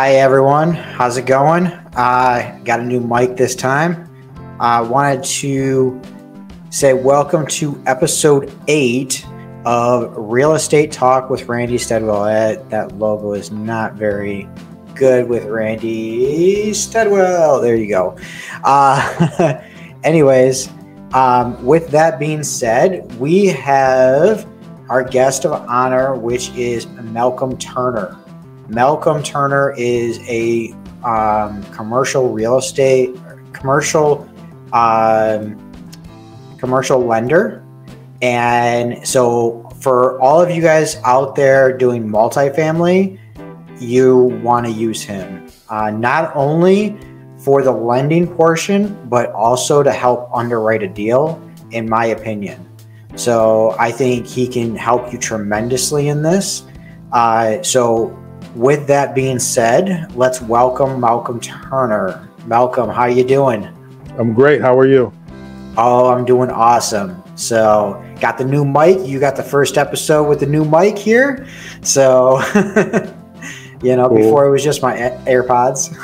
Hi everyone, how's it going? I uh, got a new mic this time. I wanted to say welcome to episode eight of Real Estate Talk with Randy Stedwell. That, that logo is not very good with Randy Stedwell. There you go. Uh, anyways, um, with that being said, we have our guest of honor, which is Malcolm Turner. Malcolm Turner is a um, commercial real estate, commercial, um, commercial lender, and so for all of you guys out there doing multifamily, you want to use him uh, not only for the lending portion, but also to help underwrite a deal, in my opinion. So I think he can help you tremendously in this. Uh, so with that being said, let's welcome Malcolm Turner. Malcolm, how you doing? I'm great. How are you? Oh, I'm doing awesome. So, got the new mic. You got the first episode with the new mic here. So, you know, cool. before it was just my AirPods.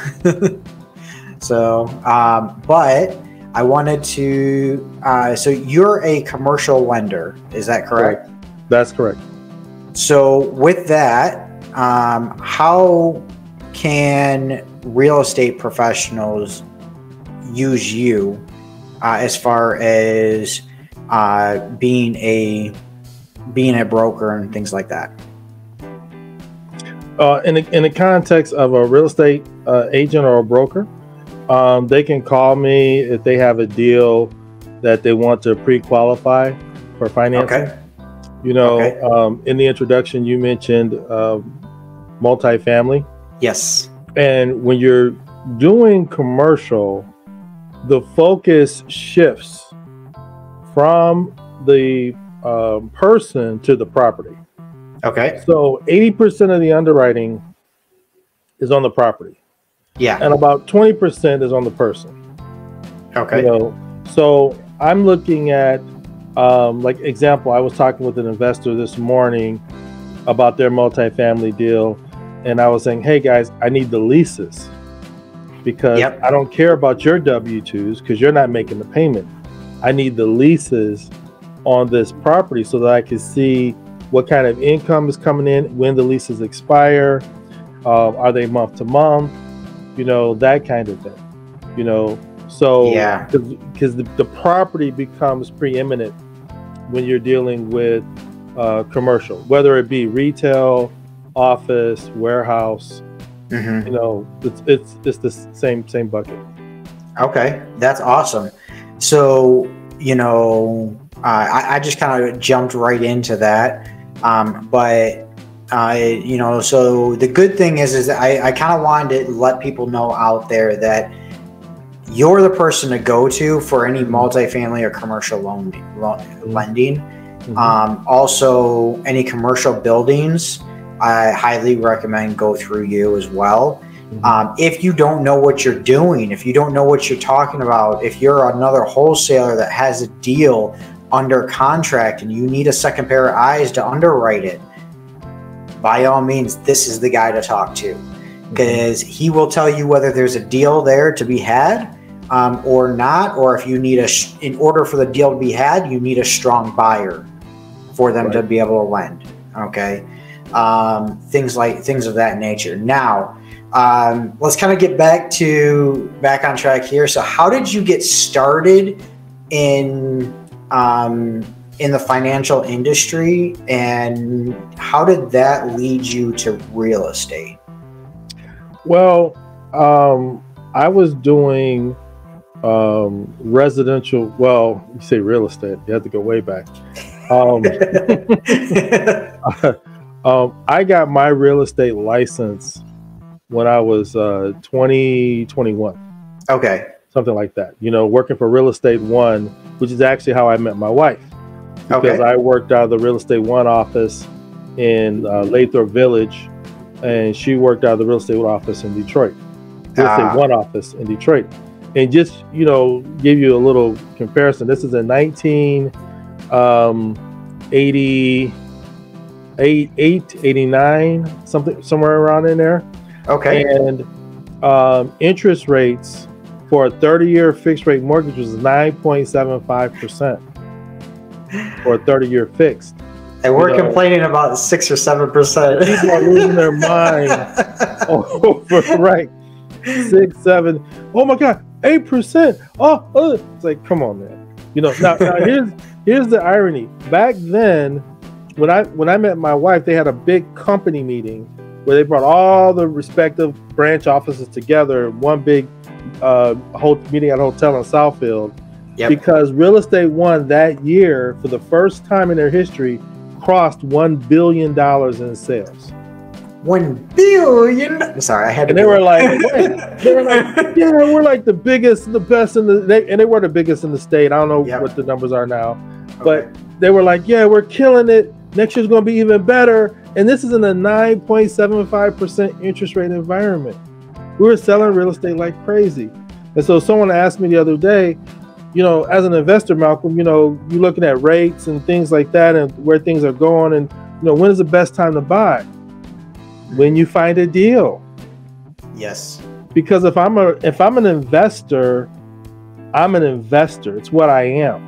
so, um, but I wanted to. Uh, so, you're a commercial lender. Is that correct? correct. That's correct. So, with that, um, how can real estate professionals use you uh, as far as uh, being a being a broker and things like that? Uh, in, the, in the context of a real estate uh, agent or a broker, um, they can call me if they have a deal that they want to pre-qualify for financing. Okay. You know, okay. um, in the introduction, you mentioned um, multifamily. Yes. And when you're doing commercial, the focus shifts from the um, person to the property. Okay. So 80% of the underwriting is on the property. Yeah. And about 20% is on the person. Okay. You know, so I'm looking at, um, like example, I was talking with an investor this morning about their multifamily deal, and I was saying, "Hey guys, I need the leases because yep. I don't care about your W twos because you're not making the payment. I need the leases on this property so that I can see what kind of income is coming in, when the leases expire, uh, are they month to month, you know, that kind of thing. You know, so yeah, because the, the property becomes preeminent when you're dealing with uh, commercial, whether it be retail, office, warehouse. Mm-hmm. You know, it's, it's it's the same same bucket. Okay, that's awesome. So you know, uh, I, I just kind of jumped right into that, um, but I, you know, so the good thing is, is I, I kind of wanted to let people know out there that you're the person to go to for any multifamily or commercial loan, mm-hmm. lending. Mm-hmm. Um, also, any commercial buildings. I highly recommend go through you as well. Mm-hmm. Um, if you don't know what you're doing, if you don't know what you're talking about, if you're another wholesaler that has a deal under contract and you need a second pair of eyes to underwrite it, by all means, this is the guy to talk to because mm-hmm. he will tell you whether there's a deal there to be had um, or not, or if you need a, sh- in order for the deal to be had, you need a strong buyer for them right. to be able to lend. Okay um, things like things of that nature. Now, um, let's kind of get back to back on track here. So, how did you get started in um, in the financial industry, and how did that lead you to real estate? Well, um, I was doing um, residential. Well, you say real estate, you have to go way back. Um, Um, I got my real estate license when I was uh, 20, 21. Okay. Something like that. You know, working for Real Estate One, which is actually how I met my wife. Because okay. I worked out of the Real Estate One office in uh, Lathrop Village, and she worked out of the Real Estate One office in Detroit. Real Estate ah. One office in Detroit. And just, you know, give you a little comparison. This is in 1980. Um, eight, eight, 89, something somewhere around in there. Okay. And um, interest rates for a 30 year fixed rate mortgage was 9.75% for a 30 year fixed. And we're you know, complaining about six or seven percent. People are losing their mind over right six, seven. Oh my God, eight percent. Oh, oh, it's like, come on, man. You know, now, now here's here's the irony. Back then, when I when I met my wife, they had a big company meeting where they brought all the respective branch offices together in one big uh, whole meeting at a hotel in Southfield. Yep. Because real estate one that year, for the first time in their history, crossed one billion dollars in sales. One billion. Sorry, I had to. And they were like, they were like, yeah, we're like the biggest, the best in the. They, and they were the biggest in the state. I don't know Yep. what the numbers are now, Okay. but they were like, yeah, we're killing it. Next year's going to be even better. And this is in a 9.75% interest rate environment. We were selling real estate like crazy. And so someone asked me the other day, you know, as an investor, Malcolm, you know, you're looking at rates and things like that and where things are going. And, you know, when is the best time to buy? When you find a deal. yes. Because if I'm a if I'm an investor, I'm an investor. It's what I am.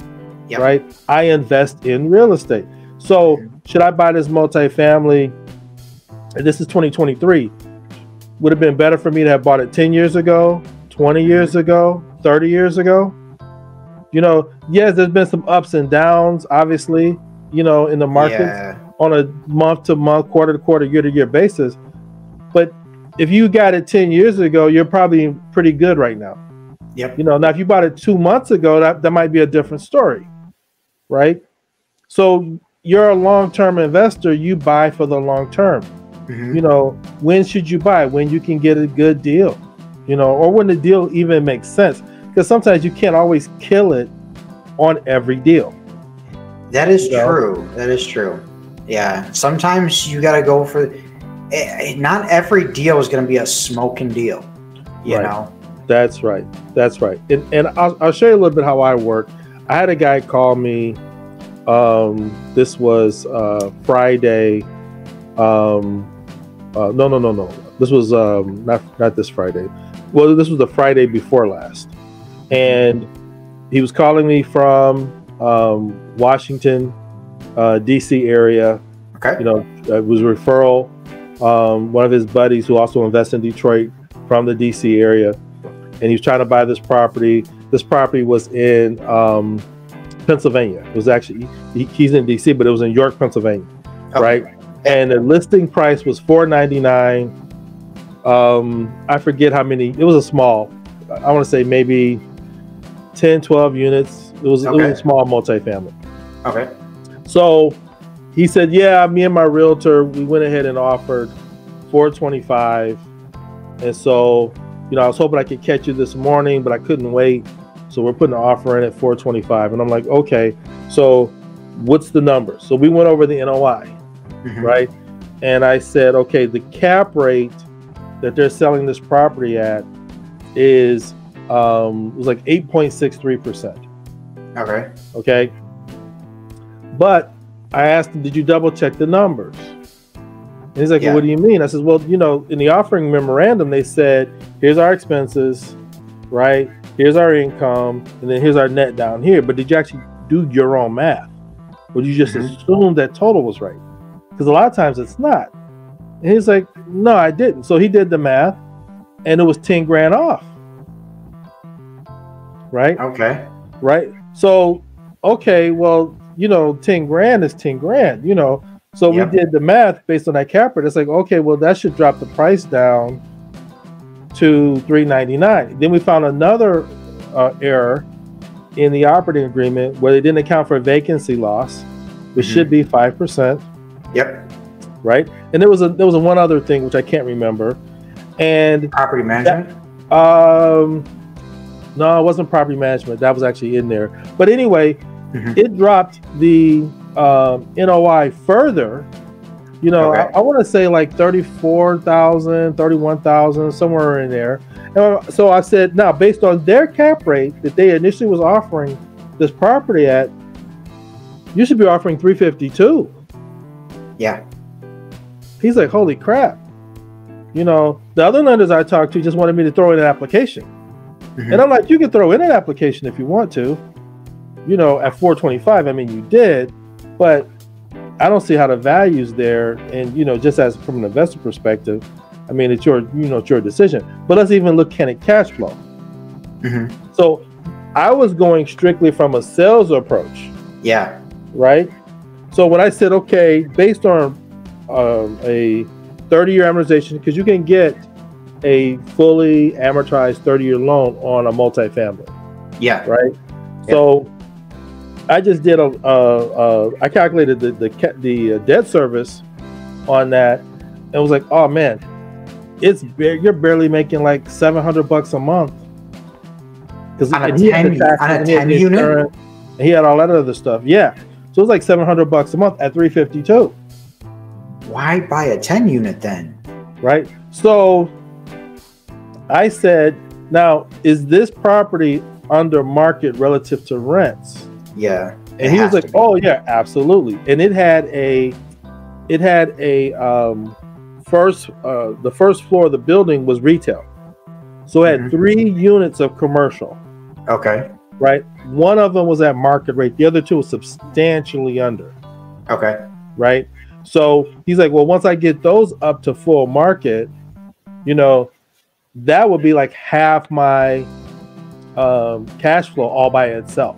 Yep. Right? I invest in real estate. So should I buy this multifamily? And this is 2023. Would it have been better for me to have bought it 10 years ago, 20 years ago, 30 years ago. You know, yes, there's been some ups and downs, obviously, you know, in the market Yeah. on a month to month, quarter to quarter, year to year basis. But if you got it 10 years ago, you're probably pretty good right now. Yep. You know, now if you bought it two months ago, that, that might be a different story, right? So you're a long term investor, you buy for the long term. Mhm. You know, when should you buy? When you can get a good deal, you know, or when the deal even makes sense. Because sometimes you can't always kill it on every deal. That is You know? true. That is true. Yeah. Sometimes you got to go for. eh, eh, Not every deal is going to be a smoking deal. You Right. know. That's right. That's right. And, and I'll, I'll show you a little bit how I work. I had a guy call me. Um, this was uh, Friday. Um, uh, no, no, no, no. This was um, not not this Friday. Well, this was the Friday before last, and he was calling me from um, Washington, uh, D.C. area Okay. you know, it was a referral. Um, one of his buddies who also invests in Detroit from the DC area, and he was trying to buy this property. This property was in um, Pennsylvania. It was actually he, he's in DC, but it was in York, Pennsylvania, Okay. right? And the listing price was four ninety nine. Um, I forget how many. It was a small. I want to say maybe 10, 12 units. It was it was a small multifamily. Okay. So he said, "Yeah, me and my realtor, we went ahead and offered 425." And so, you know, I was hoping I could catch you this morning, but I couldn't wait. So we're putting an offer in at 425. And I'm like, "Okay. So what's the number?" So we went over the NOI, Mhm. right? And I said, "Okay, the cap rate that they're selling this property at is um it was like 8.63%." Okay. okay but i asked him did you double check the numbers and he's like Yeah. well, what do you mean i said well you know in the offering memorandum they said here's our expenses right here's our income and then here's our net down here but did you actually do your own math or you just Mhm. assume that total was right because a lot of times it's not and he's like no i didn't so he did the math and it was 10 grand off right Okay. right? So, okay, well, you know, 10 grand is 10 grand, you know. So Yep. we did the math based on that cap rate. It's like, okay, well, that should drop the price down to 399. Then we found another uh, error in the operating agreement where they didn't account for a vacancy loss, which Mhm. should be 5%, Yep. right? And there was a there was a one other thing which I can't remember. And Property management. um no, it wasn't property management. That was actually in there. But anyway, Mhm. it dropped the um, NOI further. You know, Okay. I, I want to say like 34,000, 31,000, somewhere in there. And so I said, now based on their cap rate that they initially was offering this property at, you should be offering 352. Yeah. He's like, holy crap. You know, the other lenders I talked to just wanted me to throw in an application. Mhm. And I'm like, you can throw in an application if you want to. You know, at 425, I mean, you did, but I don't see how the value's there. And you know, just as from an investor perspective, I mean, it's your, you know, it's your decision. But let's even look at cash flow. Mhm. So I was going strictly from a sales approach, Yeah. right? So when I said, okay, based on um, a 30 year amortization, because you can get a fully amortized 30 year loan on a multifamily, Yeah. right? So I just did a, uh, uh, I calculated the the, the uh, debt service on that, and was like, oh man, it's ba- you're barely making like 700 bucks a month. Because On a 10 on a 10 unit? he had all that other stuff. Yeah, so it was like 700 bucks a month at 352, Why buy a 10 unit then? right? So I said, now is this property under market relative to rents? Yeah. and he was like oh yeah absolutely. And it had a it had a um first uh the first floor of the building was retail. So it had Mhm. three units of commercial. Okay. right? One of them was at market rate. The other two was substantially under. Okay. right? So he's like well once i get those up to full market you know that would be like half my um cash flow all by itself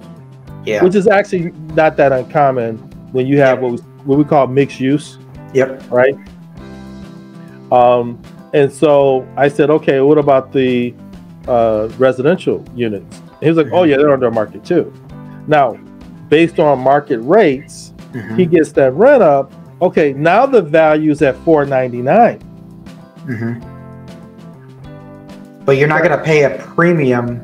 Yeah. which is actually not that uncommon when you have Yeah. what, we, what we call mixed use, Yep. right? Um, and so I said, okay, what about the uh, residential units? And he was like, oh yeah, they're under market too. Now, based on market rates, Mhm. he gets that rent up. Okay, now the value's at four ninety nine. Mhm. But you're not going to pay a premium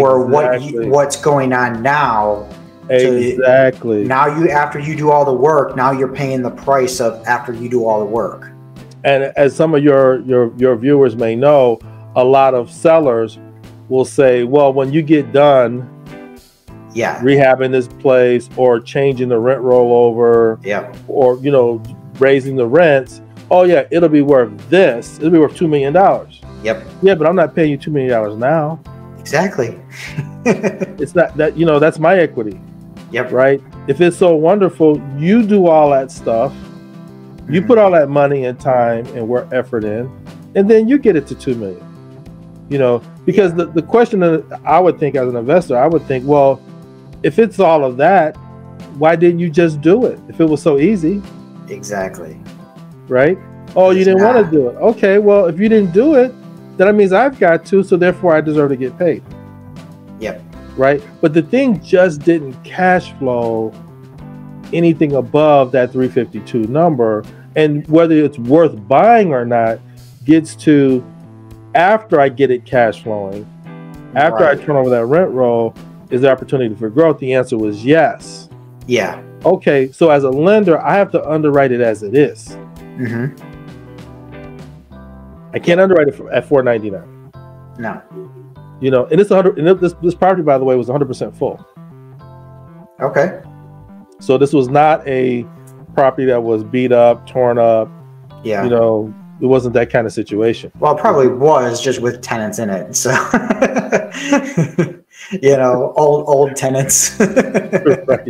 for what you, what's going on now. exactly. Now you after you do all the work, now you're paying the price of after you do all the work. and as some of your your your viewers may know, a lot of sellers will say, "Well, when you get done Yeah. rehabbing this place or changing the rent rollover Yep. or you know raising the rents, oh yeah, it'll be worth this. It'll be worth two million dollars. Yep. Yeah, but I'm not paying you two million dollars now. Exactly. It's not that you know that's my equity, yep. right? If it's so wonderful, you do all that stuff. You Mhm. put all that money and time and work effort in, and then you get it to two million. You know, because the, the question that I would think as an investor, I would think, well, if it's all of that, why didn't you just do it? If it was so easy, Exactly. right? Oh, you didn't want to do it. Okay, well, if you didn't do it, that means I've got to, so therefore I deserve to get paid. Yep. Right? But the thing just didn't cash flow anything above that 352 number. And whether it's worth buying or not gets to after I get it cash flowing, after Right. I turn over that rent roll, is there opportunity for growth? The answer was yes. Yeah. Okay, so as a lender, I have to underwrite it as it is. hmm I can't underwrite it for, at 499. No. You know, and it's 100. And this this property, by the way, was 100 percent full. Okay. So this was not a property that was beat up, torn up. Yeah. You know, it wasn't that kind of situation. well, it probably was just with tenants in it. So, you know, old old tenants. right,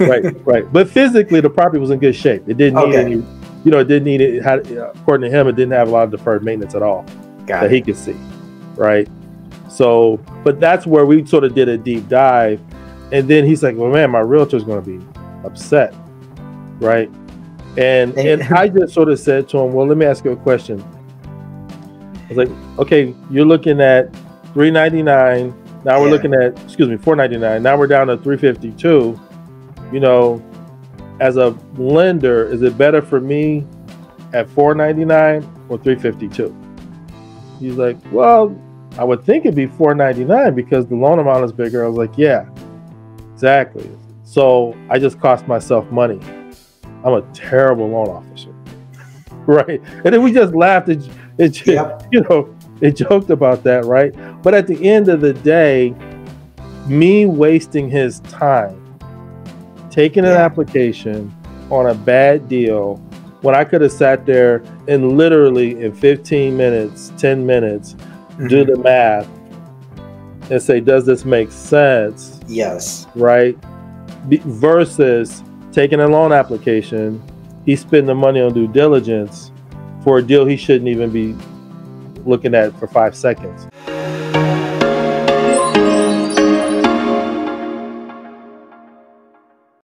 right, right. But physically, the property was in good shape. It didn't need any. You know, it didn't need it. Had according to him, it didn't have a lot of deferred maintenance at all Got that it. he could see. Right. So, but that's where we sort of did a deep dive, and then he's like, "Well, man, my realtor's going to be upset." Right. And And- I just sort of said to him, "Well, let me ask you a question." I was like, "Okay, you're looking at 399. Now we're Yeah. looking at, excuse me, 499. Now we're down to 352. You know, as a lender, is it better for me at 499 or 352?" He's like, "Well, I would think it'd be 499 because the loan amount is bigger." I was like, "Yeah, exactly." So I just cost myself money. I'm a terrible loan officer, right? And then we just laughed. It, it you know, it joked about that, right? But at the end of the day, me wasting his time, taking an Yeah. application on a bad deal, when I could have sat there and literally in 15 minutes, 10 minutes, mm-hmm. do the math and say, does this make sense? Yes. Right? Be- versus taking a loan application, he's spending the money on due diligence for a deal he shouldn't even be looking at for five seconds.